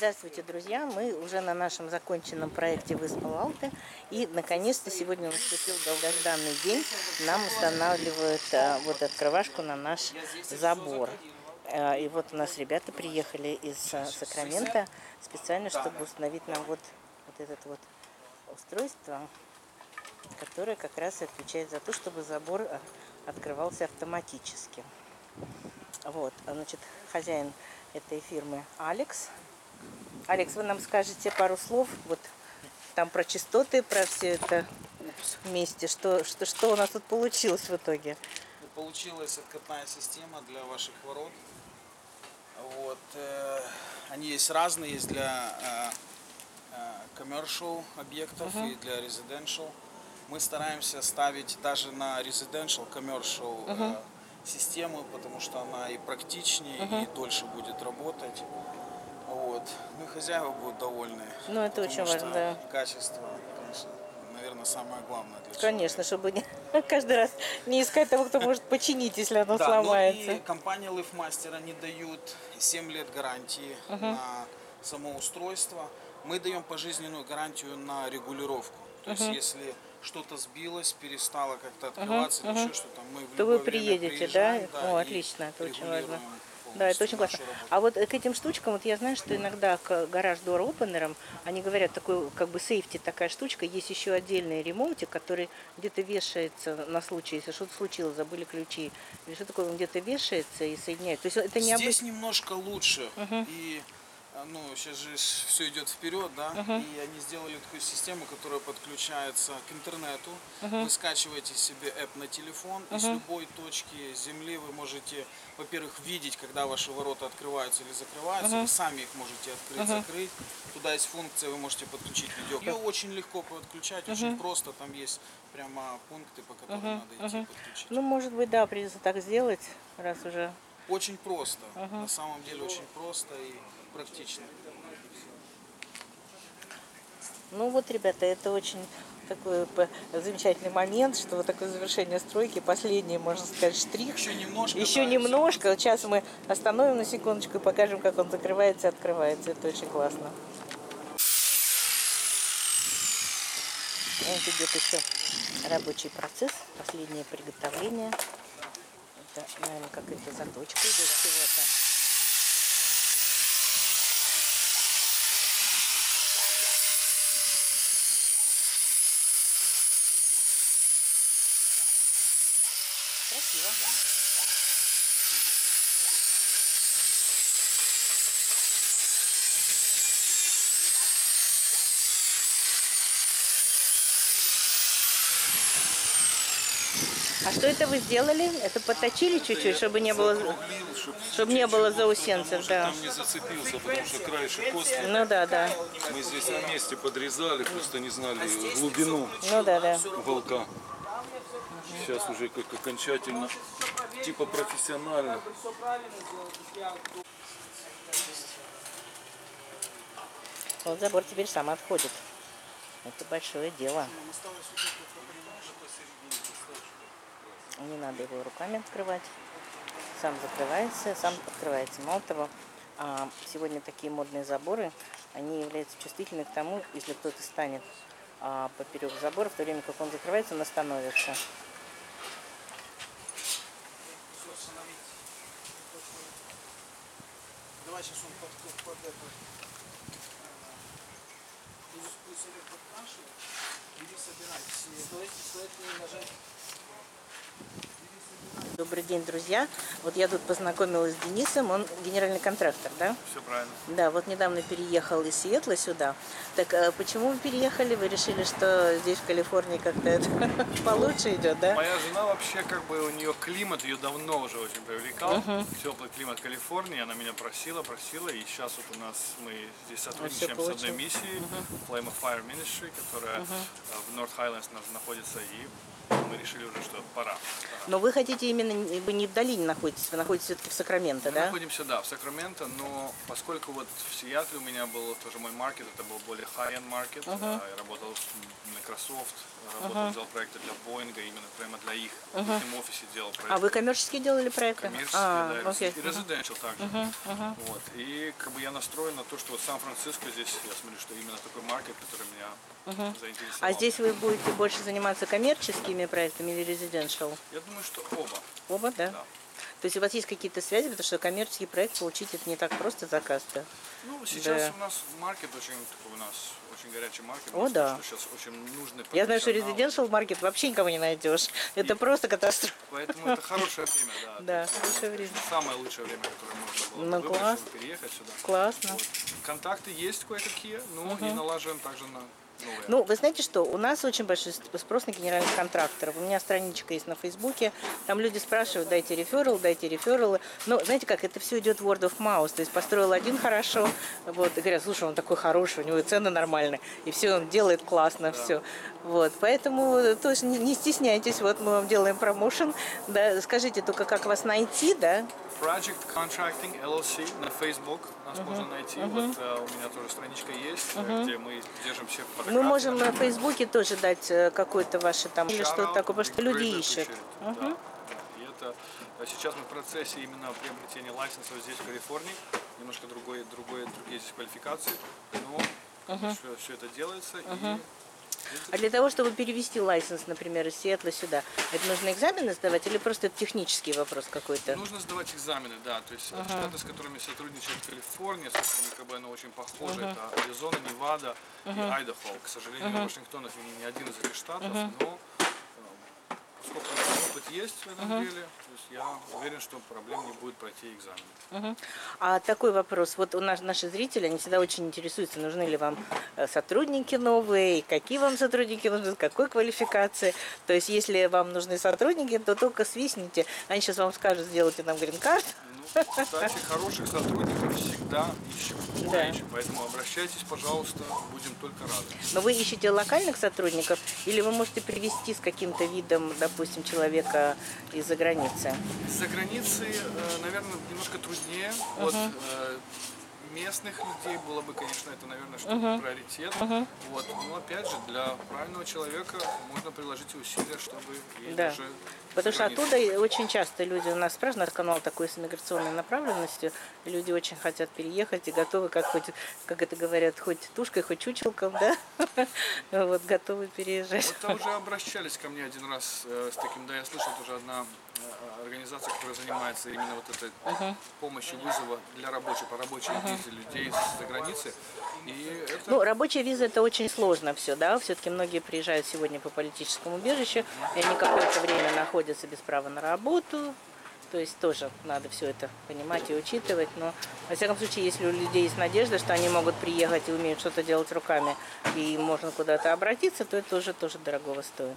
Здравствуйте, друзья! Мы уже на нашем законченном проекте Выспалалты. И, наконец-то, сегодня наступил долгожданный день. Нам устанавливают а, вот открывашку на наш забор. А, и вот у нас ребята приехали из а, Сакрамента специально, чтобы установить нам вот, вот это вот устройство, которое как раз и отвечает за то, чтобы забор а, открывался автоматически. Вот, а, значит, хозяин этой фирмы Алекс. Алекс, вы нам скажете пару слов вот там про частоты, про все это вместе. Что, что, что у нас тут получилось в итоге? Получилась откатная система для ваших ворот. Вот, э, они есть разные, есть для э, э, commercial объектов и для residential. Мы стараемся ставить даже на residential, commercial э, систему, потому что она и практичнее, и дольше будет работать. Вот. Ну и хозяева будут довольны. Ну, это очень важно, да. Качество, конечно, наверное, самое главное для Конечно, человека. чтобы не, каждый раз не искать того, кто может починить, если оно Да, сломается. ну и компания Liftmaster, они дают 7 лет гарантии на само устройство. Мы даем пожизненную гарантию на регулировку. То есть, если что-то сбилось, перестало как-то открываться или еще что-то, мы в То вы приедете, да? приезжаем, О, отлично, это очень важно. Да, это очень классно. работу. А вот к этим штучкам, вот я знаю, что иногда к гараж door опенерам, они говорят, такой как бы сейфти такая штучка, есть еще отдельный ремонтик, который где-то вешается на случай, если что-то случилось, забыли ключи, или что такое, он где-то вешается и соединяет. То есть это не Здесь немножко лучше. И а, ну, сейчас же все идет вперед, да, и они сделали такую систему, которая подключается к интернету. Вы скачиваете себе app на телефон, и с любой точки земли вы можете, во-первых, видеть, когда ваши ворота открываются или закрываются, вы сами их можете открыть, закрыть. Туда есть функция, вы можете подключить видео. Ее очень легко подключать, очень просто, там есть прямо пункты, по которым надо идти подключить. Ну, может быть, да, придется так сделать, раз уже. Очень просто. На самом деле очень просто и практично. Ну вот, ребята, это очень такой замечательный момент, что вот такое завершение стройки, последний, можно сказать, штрих. Еще немножко. Еще да, немножко. Сейчас мы остановим на секундочку и покажем, как он закрывается и открывается. Это очень классно. Вот идет еще рабочий процесс, последнее приготовление. Это, наверное, какая-то заточка идет чего-то. Красиво. А что это вы сделали? Это подточили чуть-чуть, чтобы не было, Закруглил, чтобы не было заусенцев, да. там не зацепился, потому что краешек острый. Ну да, да. Мы здесь на месте подрезали, просто не знали глубину Ну да, да. уголка. Сейчас уже как окончательно, типа профессионально. Вот забор теперь сам отходит. Это большое дело. Не надо его руками открывать. Сам закрывается, сам открывается. Мало того, а, сегодня такие модные заборы, они являются чувствительны к тому, если кто-то станет а, поперек забора, в то время как он закрывается, он остановится. Давай сейчас он под, под, Добрый день, друзья. Вот я тут познакомилась с Денисом, он генеральный контрактор, да? Все правильно. Да, вот недавно переехал из Сиэтла сюда. Так а почему вы переехали? Вы решили, что здесь в Калифорнии как-то это получше идет, да? Моя жена вообще как бы у нее климат ее давно уже очень привлекал. Теплый климат Калифорнии. Она меня просила, просила. И сейчас вот у нас мы здесь сотрудничаем с одной миссией Flame of Fire Ministry, которая э, в North Highlands на- находится. И мы решили уже, пора. Но вы хотите именно, вы не в долине находитесь, вы находитесь все-таки в Сакраменто, Мы да? находимся, да, в Сакраменто, но поскольку вот в Сиэтле у меня был тоже мой маркет, это был более high-end маркет, а, я работал с Microsoft, работал, делал проекты для Boeing, именно прямо для их, в их офисе делал проекты. А вы коммерческие делали проекты? коммерческие, а, да, окей. и residential также. Вот. И как бы я настроен на то, что вот Сан-Франциско здесь, я смотрю, что именно такой маркет, который меня заинтересовал. А здесь вы будете больше заниматься коммерческими проектами или резиденциал? Я думаю, что оба. Оба, да? Да. То есть у вас есть какие-то связи, потому что коммерческий проект получить это не так просто заказ -то. Ну, сейчас Да. у нас маркет очень такой у нас очень горячий маркет. О, да. Что сейчас очень нужны Я знаю, что резиденциал маркет вообще никого не найдешь. Это просто катастрофа. Поэтому это хорошее время, да. Да, есть, хорошее время. Самое лучшее время, которое можно было Ну, выбрать, класс. переехать сюда. Классно. Вот. Контакты есть кое-какие, ну и налаживаем также на. Ну, вы знаете что, у нас очень большой спрос на генеральных контракторов. У меня страничка есть на Фейсбуке, там люди спрашивают, дайте реферал, дайте рефералы. Но знаете как, это все идет word of mouth, то есть построил один хорошо, вот, и говорят, слушай, он такой хороший, у него цены нормальные, и все он делает классно, все. Вот, поэтому тоже не, не стесняйтесь, вот мы вам делаем промоушен, да, скажите только, как вас найти, да? Project Contracting LLC на Facebook нас можно найти. Вот э, у меня тоже страничка есть, э, где мы держим всех фотографий. Мы можем на Фейсбуке тоже дать э, какое-то ваше там, или что-то такое, потому что люди ищут. appreciated. Да, да. И это сейчас мы в процессе именно приобретения лайсенса здесь, в Калифорнии. Немножко другой, другой, другие здесь квалификации. Но все, все это делается. А для того, чтобы перевести лайсенс, например, из Сиэтла сюда, это нужно экзамены сдавать или просто это технический вопрос какой-то? нужно сдавать экзамены, да. То есть э, штаты, с которыми сотрудничает Калифорния, с которыми как бы оно очень похоже, это Аризона, Невада и Айдахо. К сожалению, Вашингтон это не, один из этих штатов, но э, поскольку у нас опыт есть в этом деле, то есть я уверен, что проблем не будет пройти экзамен. Мгм. А такой вопрос. Вот у нас наши зрители, они всегда очень интересуются, нужны ли вам э, сотрудники новые, и какие вам сотрудники нужны, с какой квалификации. То есть, если вам нужны сотрудники, то только свистните. Они сейчас вам скажут, сделайте нам грин-карт. Ну, кстати, хороших сотрудников всегда ищем. Да. ищем. Поэтому обращайтесь, пожалуйста, будем только рады. Но вы ищете локальных сотрудников или вы можете привести с каким-то видом, допустим, человека из-за границы? За границей, э, наверное, немножко труднее. Вот э, местных людей было бы, конечно, это, наверное, что-то приоритет. Вот. Но опять же, для правильного человека можно приложить усилия, чтобы и Да. даже Потому что оттуда очень часто люди у нас спрашивают, наш канал такой с миграционной направленностью, люди очень хотят переехать и готовы, как хоть, как это говорят, хоть тушкой, хоть чучелком, да, вот готовы переезжать. Вот там уже обращались ко мне один раз э, с таким, да, я слышал, тоже одна организация, которая занимается именно вот этой помощью вызова для рабочих, по рабочей визе людей за границей. И это Ну, рабочая виза это очень сложно все, да. Все-таки многие приезжают сегодня по политическому убежищу, и они какое-то время находятся без права на работу. То есть тоже надо все это понимать и учитывать. Но, во всяком случае, если у людей есть надежда, что они могут приехать и умеют что-то делать руками, и можно куда-то обратиться, то это уже тоже дорогого стоит.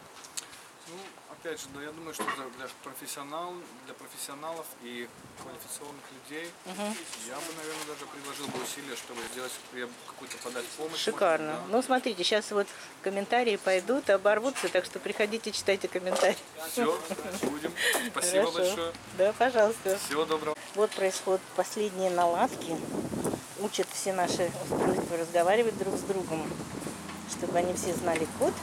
Ну, опять же, да, я думаю, что для, профессионал, для профессионалов и квалифицированных людей я бы, наверное, даже приложил бы усилия, чтобы сделать какую-то подать помощь. Шикарно. может быть, Ну, смотрите, сейчас вот комментарии пойдут, оборвутся, так что приходите, читайте комментарии. да. Все, будем. Спасибо Хорошо. большое. Да, пожалуйста. Всего доброго. Вот происходят последние наладки. Учат все наши устройства разговаривать друг с другом, чтобы они все знали код,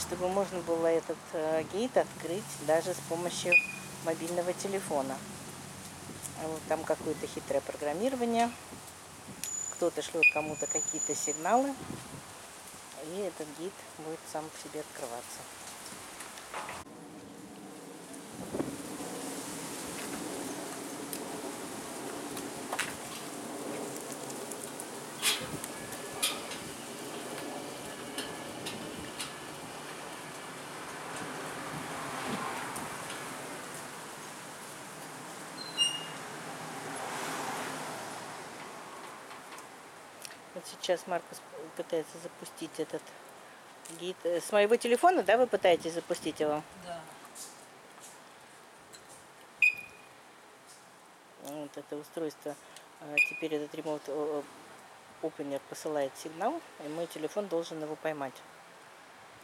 чтобы можно было этот э, гейт открыть даже с помощью мобильного телефона. Там какое-то хитрое программирование. Кто-то шлет кому-то какие-то сигналы, и этот гейт будет сам по себе открываться. Сейчас Маркус пытается запустить этот гид. Э, С моего телефона, да, вы пытаетесь запустить его? Да. Вот это устройство. э, Теперь этот ремонт опенер посылает сигнал, и мой телефон должен его поймать.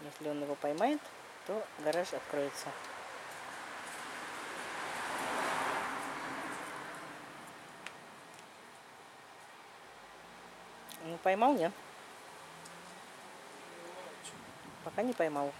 Если он его поймает, то гараж откроется. Ну, поймал, нет? Пока не поймал.